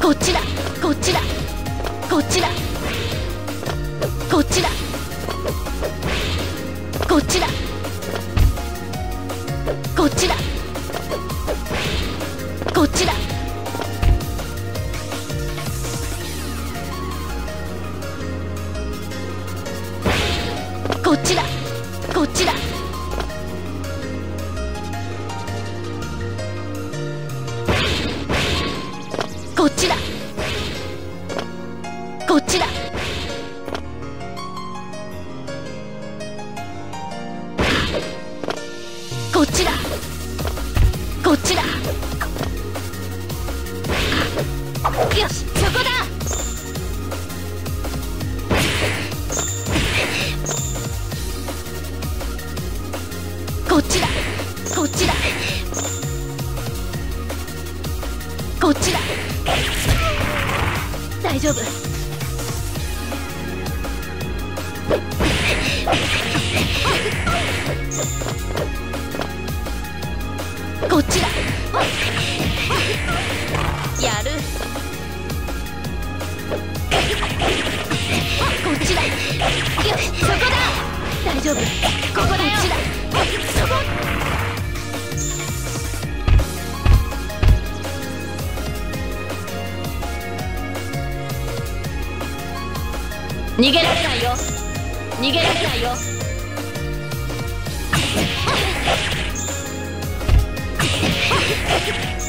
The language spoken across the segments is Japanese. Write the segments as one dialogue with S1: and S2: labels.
S1: こっちだ。こっちだ。こっちだ。こっちだ。こっちだ。こっちだ。こっちだ。こっちだ。こっちだ。こっちだ。こっちだ。よしそこだ。こっちだ。大丈夫。こっちだ。やる。こっちだ。よしそこだ。大丈夫。逃げられないよ。逃げられないよ。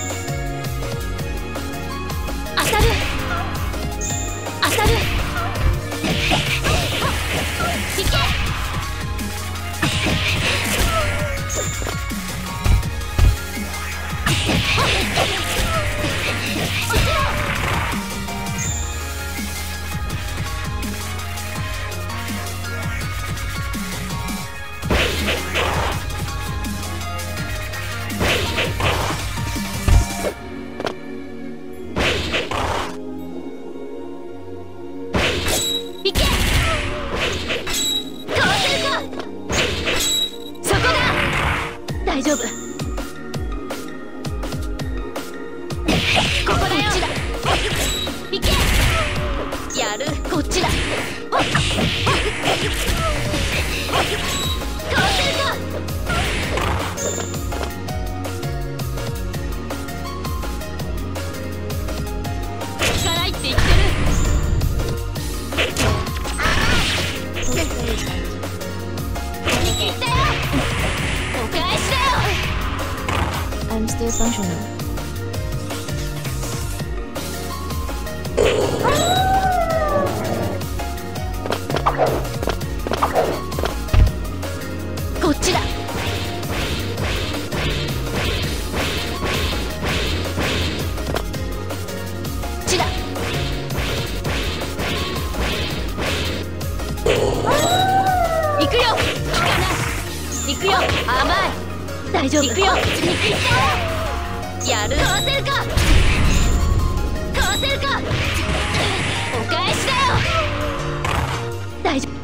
S1: 大丈夫。
S2: functional.
S1: い。くよ。甘い。大丈夫。行くよ。行くよ。やる。かわせるか。かわせるか。お返しだよ。大丈夫。